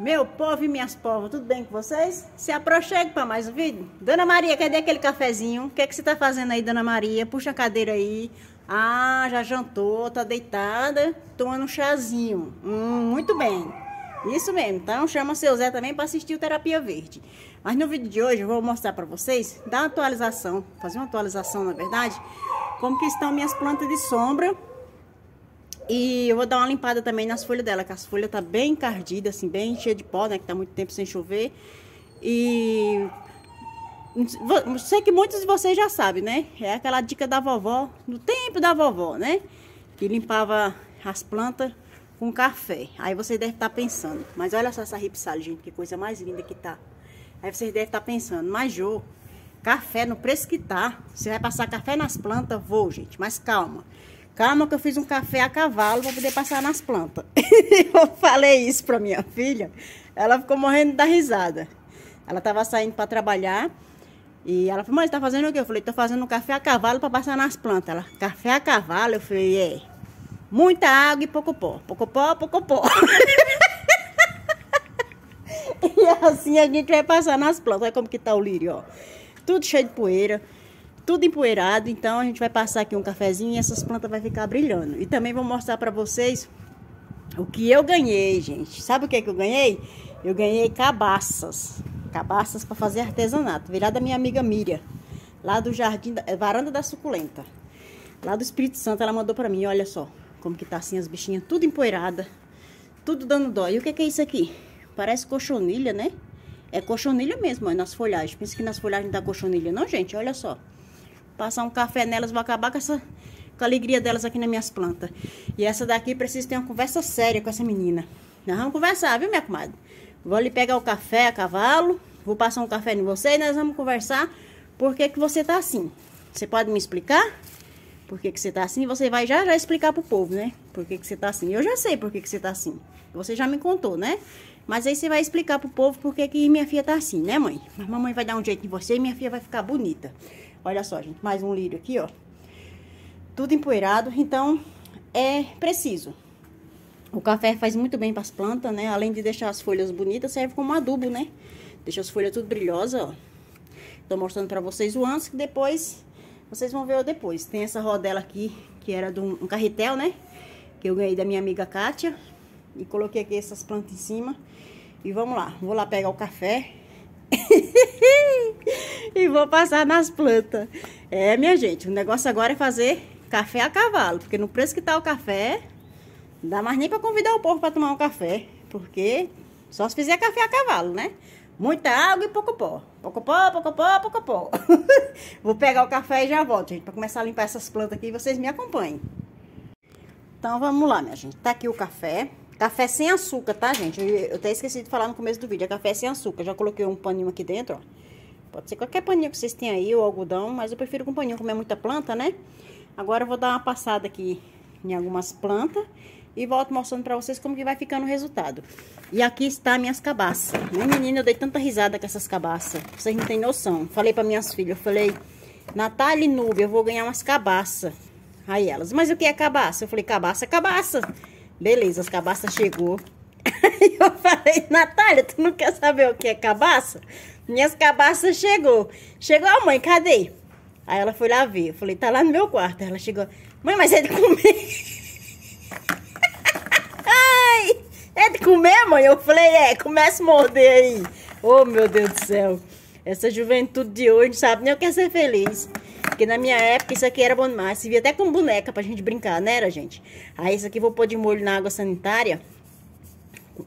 Meu povo e minhas povas, tudo bem com vocês? Se aproxime para mais um vídeo. Dona Maria, cadê aquele cafezinho? O que, é que você tá fazendo aí, Dona Maria? Puxa a cadeira aí. Ah, já jantou, tá deitada, tomando um chazinho. Hum, muito bem. Isso mesmo, então chama seu Zé também para assistir o Terapia Verde. Mas no vídeo de hoje eu vou mostrar para vocês, dar uma atualização, fazer uma atualização na verdade, como que estão minhas plantas de sombra e eu vou dar uma limpada também nas folhas dela, que as folhas tá bem encardidas, assim, bem cheia de pó, né? Que tá muito tempo sem chover. E sei que muitos de vocês já sabem, né? É aquela dica da vovó, do tempo da vovó, né? Que limpava as plantas com café. Aí vocês devem estar pensando, mas olha só essa ripsale, gente, que coisa mais linda que tá. Aí vocês devem estar pensando, mas Jô, café no preço que tá, você vai passar café nas plantas? Vou, gente, mas calma. Calma que eu fiz um café a cavalo para poder passar nas plantas. eu falei isso para minha filha, ela ficou morrendo da risada. Ela estava saindo para trabalhar e ela falou, mãe, tá fazendo o quê? Eu falei, tô fazendo um café a cavalo para passar nas plantas. Ela, café a cavalo? Eu falei, é. Muita água e pouco pó. Pouco pó, pouco pó. e assim a gente vai passar nas plantas. Olha como que tá o lírio, ó. Tudo cheio de poeira tudo empoeirado, então a gente vai passar aqui um cafezinho e essas plantas vai ficar brilhando. E também vou mostrar para vocês o que eu ganhei, gente. Sabe o que, é que eu ganhei? Eu ganhei cabaças. Cabaças para fazer artesanato. Virada da minha amiga Miriam. Lá do Jardim, da, Varanda da Suculenta. Lá do Espírito Santo, ela mandou para mim, olha só. Como que tá assim as bichinhas, tudo empoeirada. Tudo dando dó. E o que, que é isso aqui? Parece cochonilha, né? É cochonilha mesmo, ó, nas folhagens. Pensa que nas folhagens da cochonilha. Não, gente, olha só. Passar um café nelas, vou acabar com essa com a alegria delas aqui nas minhas plantas. E essa daqui precisa ter uma conversa séria com essa menina. Nós vamos conversar, viu, minha comadre? Vou ali pegar o café a cavalo, vou passar um café em você e nós vamos conversar por que, que você tá assim. Você pode me explicar? Por que, que você tá assim? Você vai já já explicar pro povo, né? Por que, que você tá assim. Eu já sei por que, que você tá assim. Você já me contou, né? Mas aí você vai explicar pro povo por que, que minha filha tá assim, né, mãe? Mas mamãe vai dar um jeito em você e minha filha vai ficar bonita. Olha só, gente, mais um lírio aqui, ó. Tudo empoeirado, então é preciso. O café faz muito bem para as plantas, né? Além de deixar as folhas bonitas, serve como adubo, né? Deixa as folhas tudo brilhosas, ó. Tô mostrando para vocês o antes, que depois vocês vão ver o depois. Tem essa rodela aqui, que era de um, um carretel, né? Que eu ganhei da minha amiga Kátia. E coloquei aqui essas plantas em cima. E vamos lá. Vou lá pegar o café. e vou passar nas plantas. É, minha gente, o negócio agora é fazer café a cavalo, porque no preço que tá o café, não dá mais nem para convidar o povo para tomar um café, porque só se fizer café a cavalo, né? Muita água e pouco pó. Pouco pó, pouco pó, pouco pó. Vou pegar o café e já volto, gente, para começar a limpar essas plantas aqui e vocês me acompanhem. Então vamos lá, minha gente. Tá aqui o café. Café sem açúcar, tá, gente? Eu, eu até esqueci de falar no começo do vídeo. É café sem açúcar. Já coloquei um paninho aqui dentro, ó. Pode ser qualquer paninho que vocês tenham aí, ou algodão, mas eu prefiro com paninho, como é muita planta, né? Agora eu vou dar uma passada aqui em algumas plantas e volto mostrando pra vocês como que vai ficando o resultado. E aqui está minhas cabaças. Minha menina, eu dei tanta risada com essas cabaças. Vocês não têm noção. Falei pra minhas filhas, eu falei, Natália e Núbia, eu vou ganhar umas cabaças. Aí elas, mas o que é cabaça? Eu falei, cabaça é cabaça. Beleza, as cabaças chegou. Aí eu falei, Natália, tu não quer saber o que é cabaça? Minhas cabaças chegou. Chegou a mãe, cadê? Aí ela foi lá ver. Eu falei, tá lá no meu quarto. Ela chegou, mãe, mas é de comer. Ai, é de comer, mãe? Eu falei, é, começa a morder aí. Oh, meu Deus do céu. Essa juventude de hoje não sabe nem o que é ser feliz. Porque na minha época isso aqui era bom demais. Se via até com boneca pra gente brincar, né, era, gente? Aí isso aqui vou pôr de molho na água sanitária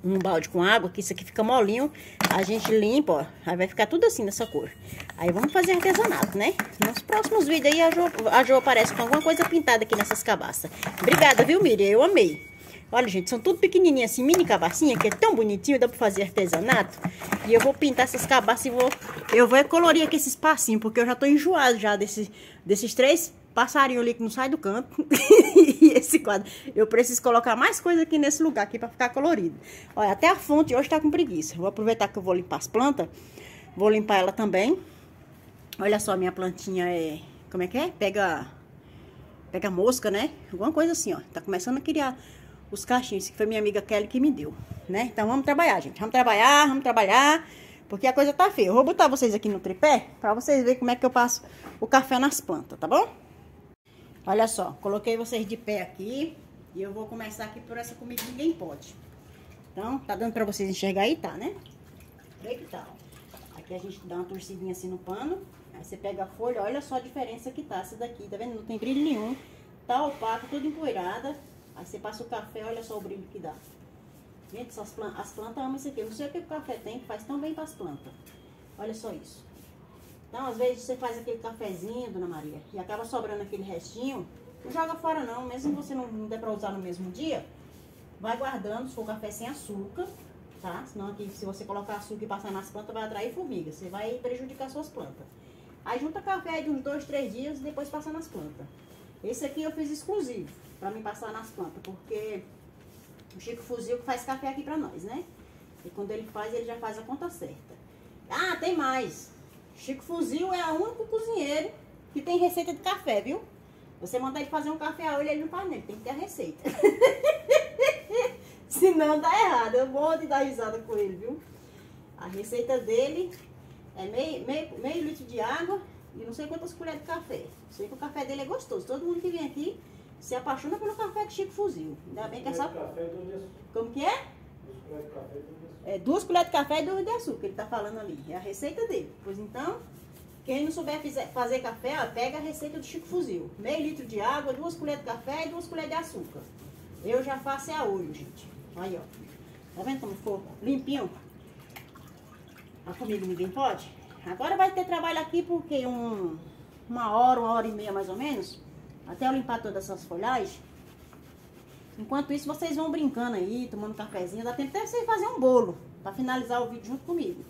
um balde com água, que isso aqui fica molinho. A gente limpa, ó. Aí vai ficar tudo assim, dessa cor. Aí vamos fazer artesanato, né? Nos próximos vídeos aí a Jo, a jo aparece com alguma coisa pintada aqui nessas cabaças. Obrigada, viu, Miriam? Eu amei. Olha, gente, são tudo pequenininhas assim, mini cabacinha, que é tão bonitinho, dá pra fazer artesanato. E eu vou pintar essas cabaças e vou... Eu vou colorir aqui esses passinhos, porque eu já tô enjoado já desse, desses três passarinho ali que não sai do canto. e esse quadro. Eu preciso colocar mais coisa aqui nesse lugar aqui para ficar colorido. Olha, até a fonte hoje tá com preguiça. Vou aproveitar que eu vou limpar as plantas. Vou limpar ela também. Olha só, minha plantinha é... Como é que é? Pega... Pega mosca, né? Alguma coisa assim, ó. Tá começando a criar os cachinhos, que foi minha amiga Kelly que me deu, né? Então vamos trabalhar, gente. Vamos trabalhar, vamos trabalhar, porque a coisa tá feia. Eu vou botar vocês aqui no tripé para vocês verem como é que eu passo o café nas plantas, tá bom? Olha só, coloquei vocês de pé aqui e eu vou começar aqui por essa comida que ninguém pode. Então, tá dando pra vocês enxergar aí? Tá, né? Aí que tá, ó. Aqui a gente dá uma torcidinha assim no pano. Aí você pega a folha, olha só a diferença que tá essa daqui, tá vendo? Não tem brilho nenhum. Tá opaco, tudo empoeirada. Aí você passa o café, olha só o brilho que dá. Gente, as plantas, as plantas amam isso aqui. Eu não sei o que o café tem que faz tão bem para as plantas. Olha só isso. Então, às vezes você faz aquele cafezinho, dona Maria, e acaba sobrando aquele restinho. Não joga fora não, mesmo você não, der para usar no mesmo dia. Vai guardando, se for café sem açúcar, tá? Senão aqui, se você colocar açúcar e passar nas plantas, vai atrair formiga. Você vai prejudicar suas plantas. Aí junta café de uns dois, três dias e depois passa nas plantas. Esse aqui eu fiz exclusivo para me passar nas plantas, porque o Chico Fuzil que faz café aqui para nós, né? E quando ele faz, ele já faz a conta certa. Ah, tem mais. Chico Fuzil é o único cozinheiro que tem receita de café, viu? Você mandar ele fazer um café a olho, ele não faz nem, tem que ter a receita. Senão dá errado. Eu vou de dar risada com ele, viu? A receita dele é meio, meio, meio litro de água e não sei quantas colheres de café. Sei que o café dele é gostoso. Todo mundo que vem aqui se apaixona pelo café de Chico Fuzil. Ainda bem que essa. Como que é? É duas colheres de café e dois de açúcar, ele tá falando ali. É a receita dele. Pois então, quem não souber fazer café, ó, pega a receita do Chico Fuzil. Meio litro de água, duas colheres de café e duas colheres de açúcar. Eu já faço é a olho, gente. Aí, ó. Tá vendo como ficou limpinho? A comida ninguém pode? Agora vai ter trabalho aqui porque um, uma hora, uma hora e meia mais ou menos. Até eu limpar todas essas folhagens. Enquanto isso, vocês vão brincando aí, tomando cafezinho. Dá tempo até vocês fazer um bolo. Pra finalizar o vídeo junto comigo.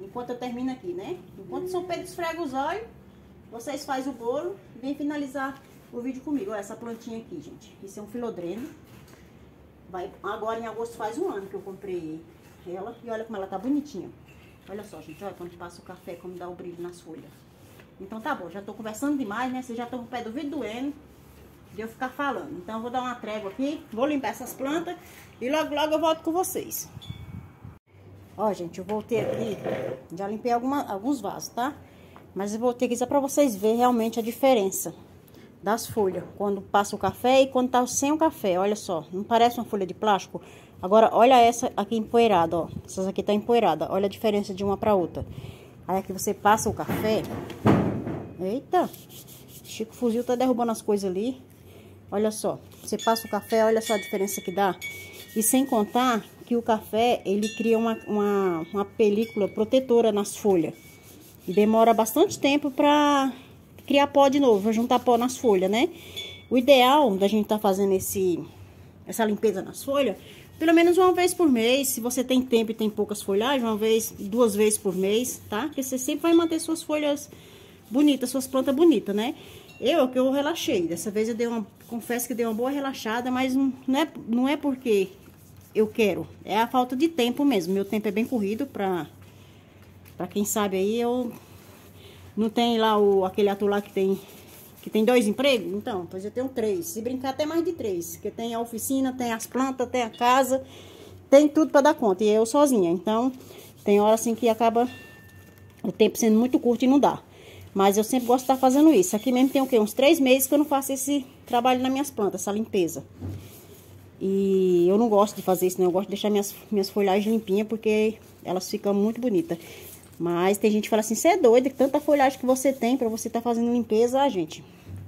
Enquanto eu termino aqui, né? Enquanto São Pedro esfrega os olhos, vocês fazem o bolo e vem finalizar o vídeo comigo. Olha essa plantinha aqui, gente. Isso é um filodreno. Vai, agora em agosto faz um ano que eu comprei ela. E olha como ela tá bonitinha. Olha só, gente. Olha quando passa o café, como dá o brilho nas folhas. Então tá bom, já tô conversando demais, né? Vocês já estão com o pé do vidro doendo de eu ficar falando. Então eu vou dar uma trégua aqui, vou limpar essas plantas e logo logo eu volto com vocês. Ó, gente, eu voltei aqui, já limpei alguma, alguns vasos, tá? Mas eu voltei aqui só pra vocês verem realmente a diferença das folhas. Quando passa o café e quando tá sem o café, olha só. Não parece uma folha de plástico? Agora, olha essa aqui empoeirada, ó. Essas aqui tá empoeirada. Olha a diferença de uma pra outra. Aí aqui você passa o café, Eita! Chico Fuzil tá derrubando as coisas ali. Olha só. Você passa o café, olha só a diferença que dá. E sem contar que o café, ele cria uma, uma, uma película protetora nas folhas. E demora bastante tempo pra criar pó de novo, juntar pó nas folhas, né? O ideal da gente tá fazendo esse, essa limpeza nas folhas, pelo menos uma vez por mês. Se você tem tempo e tem poucas folhagens, uma vez, duas vezes por mês, tá? Porque você sempre vai manter suas folhas bonita, suas plantas bonitas, né? Eu que eu relaxei. Dessa vez eu dei uma, confesso que dei uma boa relaxada, mas não é, não é porque eu quero. É a falta de tempo mesmo. Meu tempo é bem corrido pra, pra quem sabe aí, eu não tem lá o, aquele ator lá que tem, que tem dois empregos? Então, pois eu tenho três. Se brincar até mais de três. Porque tem a oficina, tem as plantas, tem a casa, tem tudo pra dar conta. E eu sozinha. Então, tem hora assim que acaba o tempo sendo muito curto e não dá. Mas eu sempre gosto de estar fazendo isso. Aqui mesmo tem o quê? Uns três meses que eu não faço esse trabalho nas minhas plantas, essa limpeza. E eu não gosto de fazer isso, né? Eu gosto de deixar minhas, minhas folhagens limpinhas, porque elas ficam muito bonitas. Mas tem gente que fala assim, você é doido, tanta folhagem que você tem pra você estar tá fazendo limpeza, ah, gente.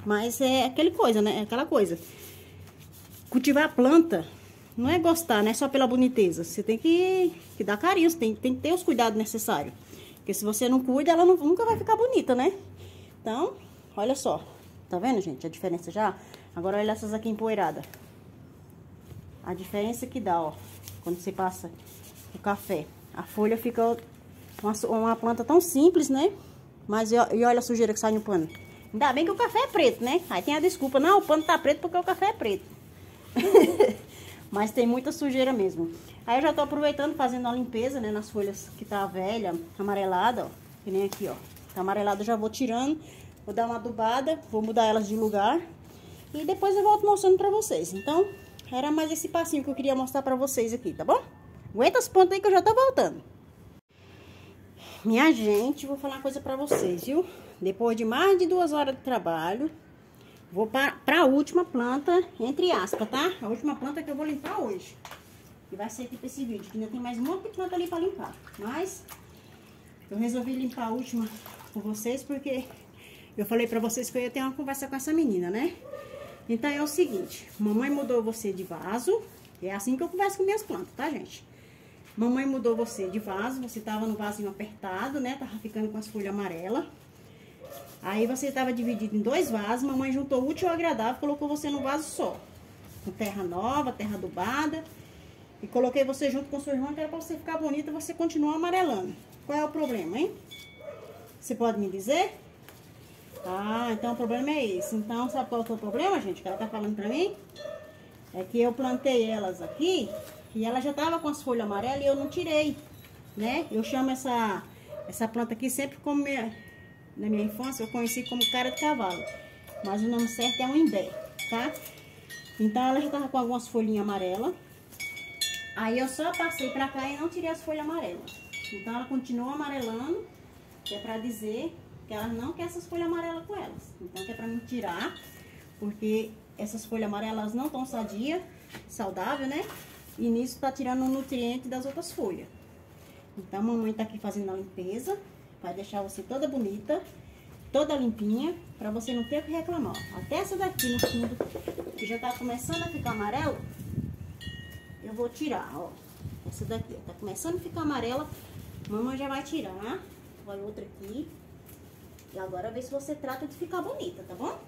Mas é aquela coisa, né? É aquela coisa. Cultivar a planta não é gostar, não é só pela boniteza. Você tem que, que dar carinho, você tem, tem que ter os cuidados necessários. Porque se você não cuida, ela não, nunca vai ficar bonita, né? Então, olha só. Tá vendo, gente? A diferença já? Agora olha essas aqui empoeiradas. A diferença que dá, ó. Quando você passa o café. A folha fica uma, uma planta tão simples, né? Mas e, e olha a sujeira que sai no pano. Ainda bem que o café é preto, né? Aí tem a desculpa. Não, o pano tá preto porque o café é preto. Mas tem muita sujeira mesmo. Aí eu já tô aproveitando, fazendo a limpeza, né, nas folhas que tá velha, amarelada, ó. Que nem aqui, ó. Tá amarelada, já vou tirando. Vou dar uma adubada, vou mudar elas de lugar. E depois eu volto mostrando pra vocês. Então, era mais esse passinho que eu queria mostrar pra vocês aqui, tá bom? Aguenta as pontas aí que eu já tô voltando. Minha gente, vou falar uma coisa pra vocês, viu? Depois de mais de duas horas de trabalho, vou para a última planta, entre aspas, tá? A última planta que eu vou limpar hoje. Que vai ser aqui pra esse vídeo, que ainda tem mais um monte de planta ali pra limpar. Mas, eu resolvi limpar a última com vocês, porque eu falei pra vocês que eu ia ter uma conversa com essa menina, né? Então, é o seguinte, mamãe mudou você de vaso, é assim que eu converso com minhas plantas, tá, gente? Mamãe mudou você de vaso, você tava no vasinho apertado, né? Tava ficando com as folhas amarelas. Aí você tava dividido em dois vasos, mamãe juntou o útil ao agradável, colocou você no vaso só. Com terra nova, terra adubada. E coloquei você junto com sua irmã, que era pra você ficar bonita e você continuar amarelando. Qual é o problema, hein? Você pode me dizer? Ah, então o problema é esse. Então, sabe qual é o problema, gente? Que ela tá falando pra mim? É que eu plantei elas aqui e ela já tava com as folhas amarelas e eu não tirei, né? Eu chamo essa, essa planta aqui sempre como minha, na minha infância eu conheci como cara de cavalo. Mas o nome certo é um imbé, tá? Então ela já tava com algumas folhinhas amarelas. Aí eu só passei pra cá e não tirei as folhas amarelas. Então ela continua amarelando, que é pra dizer que ela não quer essas folhas amarelas com elas. Então, que é pra me tirar, porque essas folhas amarelas não estão sadia, saudável, né? E nisso tá tirando o nutriente das outras folhas. Então, a mamãe tá aqui fazendo a limpeza. Vai deixar você toda bonita, toda limpinha, pra você não ter o que reclamar. Até essa daqui no fundo, que já tá começando a ficar amarelo, eu vou tirar, ó. Essa daqui, ó, tá começando a ficar amarela, mamãe já vai tirar. Olha outra aqui. E agora vê se você trata de ficar bonita, tá bom?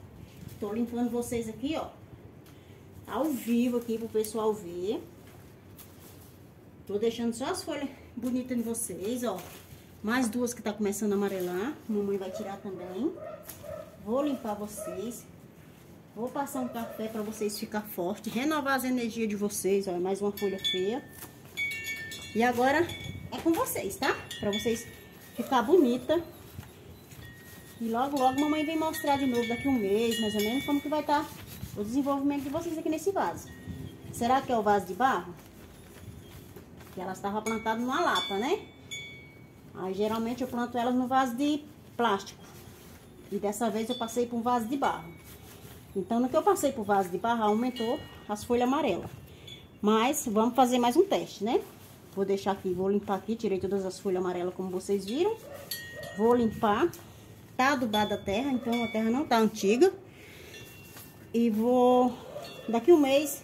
Tô limpando vocês aqui, ó. Ao vivo aqui pro pessoal ver. Tô deixando só as folhas bonitas de vocês, ó. Mais duas que tá começando a amarelar. Mamãe vai tirar também. Vou limpar vocês. Vou passar um café pra vocês ficar forte. Renovar as energias de vocês, ó. Mais uma folha feia. E agora é com vocês, tá? Pra vocês ficar bonita. E logo, logo, mamãe vem mostrar de novo, daqui um mês, mais ou menos, como que vai estar tá o desenvolvimento de vocês aqui nesse vaso. Será que é o vaso de barro? Que elas estavam plantadas numa lata, né? Aí, geralmente, eu planto elas no vaso de plástico. E dessa vez eu passei por um vaso de barro. Então, no que eu passei por vaso de barro, aumentou as folhas amarelas. Mas, vamos fazer mais um teste, né? Vou deixar aqui, vou limpar aqui, tirei todas as folhas amarelas, como vocês viram. Vou limpar tá adubada a terra, então a terra não tá antiga. E vou, daqui um mês,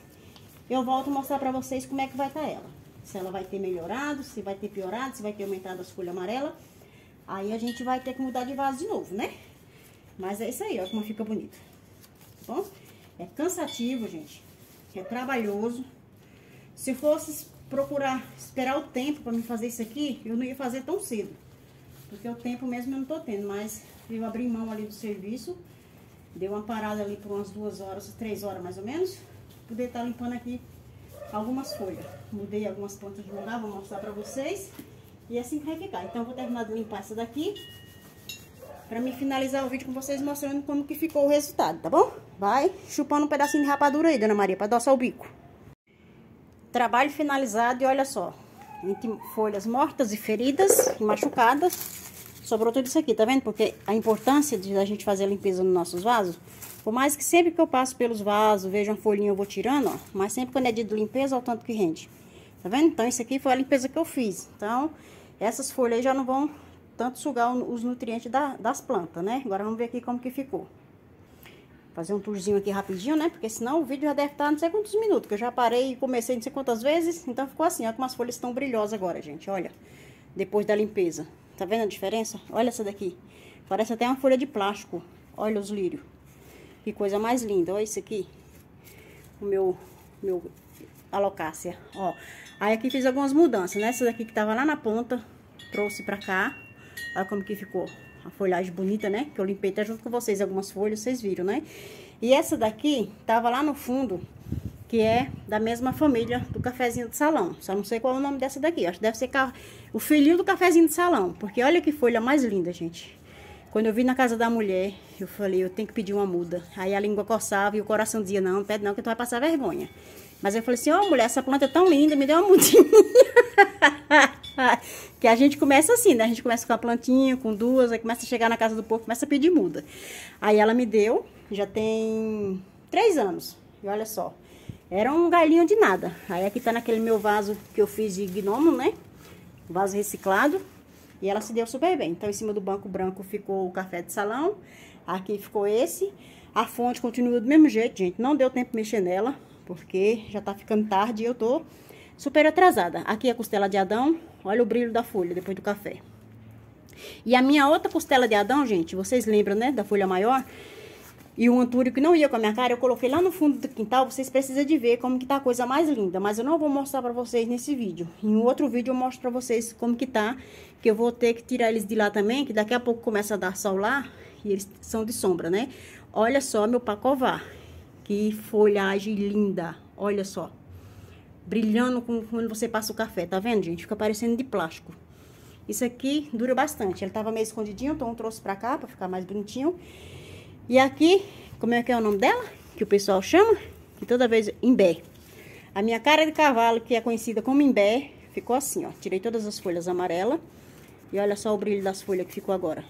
eu volto mostrar pra vocês como é que vai estar tá ela. Se ela vai ter melhorado, se vai ter piorado, se vai ter aumentado as folhas amarelas. Aí a gente vai ter que mudar de vaso de novo, né? Mas é isso aí, ó, como fica bonito. Tá bom? É cansativo, gente. É trabalhoso. Se fosse procurar esperar o tempo para me fazer isso aqui, eu não ia fazer tão cedo. Porque o tempo mesmo eu não tô tendo, mas eu abri mão ali do serviço. Deu uma parada ali por umas duas horas, três horas mais ou menos. Poder estar tá limpando aqui algumas folhas. Mudei algumas plantas de lugar, vou mostrar pra vocês. E assim que vai ficar. Então, vou terminar de limpar essa daqui. Pra me finalizar o vídeo com vocês mostrando como que ficou o resultado, tá bom? Vai chupando um pedacinho de rapadura aí, Dona Maria, pra adoçar o bico. Trabalho finalizado e olha só. Entre folhas mortas e feridas e machucadas sobrou tudo isso aqui, tá vendo? Porque a importância de a gente fazer a limpeza nos nossos vasos, por mais que sempre que eu passo pelos vasos, vejo uma folhinha, eu vou tirando, ó. Mas sempre quando é de limpeza, olha o tanto que rende. Tá vendo? Então, isso aqui foi a limpeza que eu fiz. Então, essas folhas já não vão tanto sugar os nutrientes da, das plantas, né? Agora, vamos ver aqui como que ficou. Fazer um tourzinho aqui rapidinho, né? Porque senão o vídeo já deve estar não sei quantos minutos, que eu já parei e comecei não sei quantas vezes. Então, ficou assim, ó, como as folhas estão brilhosas agora, gente, olha. Depois da limpeza. Tá vendo a diferença? Olha essa daqui. Parece até uma folha de plástico. Olha os lírios. Que coisa mais linda. Olha isso aqui. O meu, meu alocácia. Ó. Aí aqui fiz algumas mudanças, né? Essa daqui que tava lá na ponta, trouxe pra cá. Olha como que ficou. A folhagem bonita, né? Que eu limpei até junto com vocês algumas folhas, vocês viram, né? E essa daqui tava lá no fundo, que é da mesma família do cafezinho de salão. Só não sei qual é o nome dessa daqui. Acho que deve ser o filhinho do cafezinho de salão. Porque olha que folha mais linda, gente. Quando eu vi na casa da mulher, eu falei, eu tenho que pedir uma muda. Aí a língua coçava e o coração dizia, não, pede não, que tu vai passar vergonha. Mas eu falei assim, ó oh, mulher, essa planta é tão linda, me deu uma mudinha. que a gente começa assim, né? A gente começa com a plantinha, com duas, aí começa a chegar na casa do povo, começa a pedir muda. Aí ela me deu, já tem três anos. E olha só, era um galinho de nada. Aí aqui tá naquele meu vaso que eu fiz de gnomo, né? Vaso reciclado. E ela se deu super bem. Então, em cima do banco branco ficou o café de salão. Aqui ficou esse. A fonte continua do mesmo jeito, gente. Não deu tempo de mexer nela, porque já tá ficando tarde e eu tô super atrasada. Aqui é a costela de Adão. Olha o brilho da folha depois do café. E a minha outra costela de Adão, gente, vocês lembram, né, da folha maior? E o antúrio que não ia com a minha cara, eu coloquei lá no fundo do quintal. Vocês precisam de ver como que tá a coisa mais linda. Mas eu não vou mostrar pra vocês nesse vídeo. Em outro vídeo eu mostro pra vocês como que tá. Que eu vou ter que tirar eles de lá também, que daqui a pouco começa a dar sol lá. E eles são de sombra, né? Olha só meu pacovar. Que folhagem linda. Olha só. Brilhando com, quando você passa o café, tá vendo, gente? Fica parecendo de plástico. Isso aqui dura bastante. Ele tava meio escondidinho, então eu trouxe pra cá pra ficar mais bonitinho. E aqui, como é que é o nome dela? Que o pessoal chama? Que toda vez, imbé. A minha cara de cavalo, que é conhecida como imbé, ficou assim, ó. Tirei todas as folhas amarelas. E olha só o brilho das folhas que ficou agora.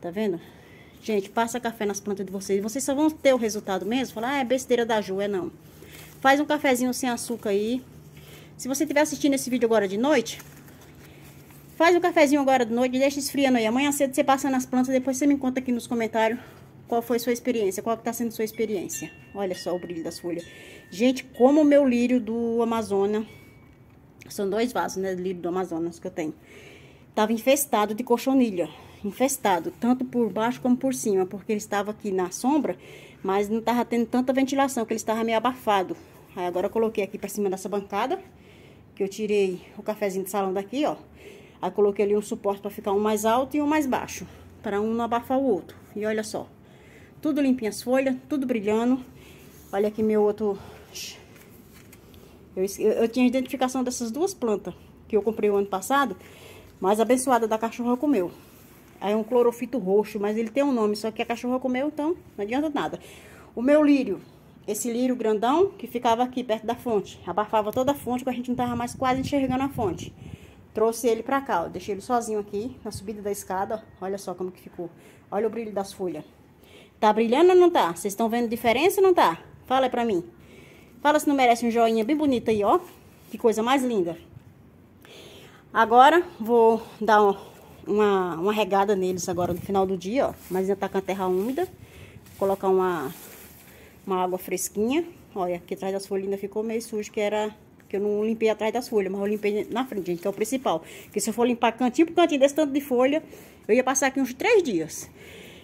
Tá vendo? Gente, passa café nas plantas de vocês. Vocês só vão ter o resultado mesmo. Falar, ah, é besteira da Ju. É não. Faz um cafezinho sem açúcar aí. Se você estiver assistindo esse vídeo agora de noite, faz um cafezinho agora de noite, deixa esfriando aí. Amanhã cedo você passa nas plantas, depois você me conta aqui nos comentários qual foi sua experiência? Qual está sendo sua experiência? Olha só o brilho das folhas. Gente, como o meu lírio do Amazonas, são dois vasos, né, lírio do Amazonas que eu tenho, tava infestado de cochonilha. Infestado, tanto por baixo como por cima, porque ele estava aqui na sombra, mas não estava tendo tanta ventilação, que ele estava meio abafado. Aí agora eu coloquei aqui para cima dessa bancada, que eu tirei o cafezinho de salão daqui, ó. Aí coloquei ali um suporte para ficar um mais alto e um mais baixo, para um não abafar o outro. E olha só, tudo limpinho as folhas, tudo brilhando. Olha aqui meu outro... Eu, eu, tinha identificação dessas duas plantas que eu comprei o ano passado, mas a abençoada da cachorra comeu. Aí é um clorofito roxo, mas ele tem um nome, só que a cachorra comeu, então não adianta nada. O meu lírio, esse lírio grandão que ficava aqui perto da fonte, abafava toda a fonte, que a gente não tava mais quase enxergando a fonte. Trouxe ele pra cá, ó, deixei ele sozinho aqui, na subida da escada, olha só como que ficou. Olha o brilho das folhas. Tá brilhando ou não tá? Vocês estão vendo diferença ou não tá? Fala pra mim. Fala se não merece um joinha bem bonito aí, ó. Que coisa mais linda. Agora, vou dar uma, uma regada neles agora no final do dia, ó. Mas ainda tá com a terra úmida. Vou colocar uma, uma água fresquinha. Olha, aqui atrás das folhas ainda ficou meio sujo, que era... Que eu não limpei atrás das folhas, mas eu limpei na frente, gente, que é o principal. Porque se eu for limpar cantinho por cantinho desse tanto de folha, eu ia passar aqui uns três dias.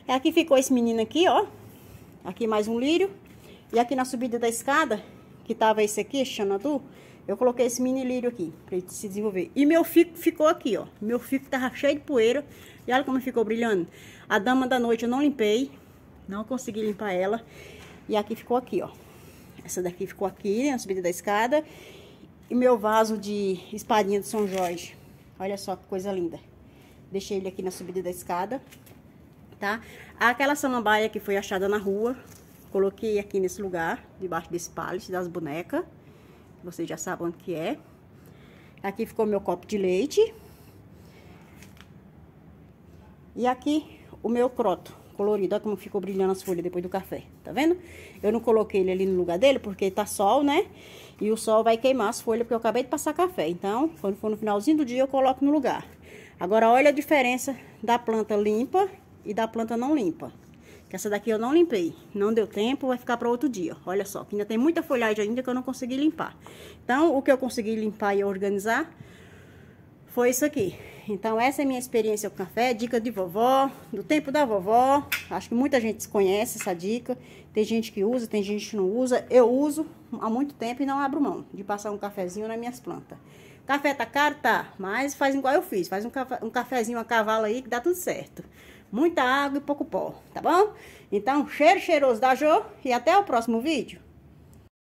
Aqui ficou esse menino aqui, ó. Aqui mais um lírio. E aqui na subida da escada, que tava esse aqui, xanadu, eu coloquei esse mini lírio aqui, pra ele se desenvolver. E meu fico ficou aqui, ó. Meu fico tava cheio de poeira. E olha como ficou brilhando. A dama da noite eu não limpei. Não consegui limpar ela. E aqui ficou aqui, ó. Essa daqui ficou aqui, na subida da escada. E meu vaso de espadinha de São Jorge. Olha só que coisa linda. Deixei ele aqui na subida da escada tá? Aquela samambaia que foi achada na rua, coloquei aqui nesse lugar, debaixo desse pallet das bonecas. Vocês já sabem onde que é. Aqui ficou meu copo de leite. E aqui o meu croto colorido. Olha como ficou brilhando as folhas depois do café. Tá vendo? Eu não coloquei ele ali no lugar dele porque tá sol, né? E o sol vai queimar as folhas porque eu acabei de passar café. Então, quando for no finalzinho do dia, eu coloco no lugar. Agora, olha a diferença da planta limpa e da planta não limpa. Que essa daqui eu não limpei. Não deu tempo, vai ficar para outro dia. Olha só, que ainda tem muita folhagem ainda que eu não consegui limpar. Então, o que eu consegui limpar e organizar foi isso aqui. Então, essa é minha experiência com café, dica de vovó, do tempo da vovó. Acho que muita gente conhece essa dica. Tem gente que usa, tem gente que não usa. Eu uso há muito tempo e não abro mão de passar um cafezinho nas minhas plantas. Café tá caro? Tá, mas faz igual eu fiz. Faz um, um cafezinho a cavalo aí que dá tudo certo muita água e pouco pó, tá bom? Então, cheiro cheiroso da Jo e até o próximo vídeo.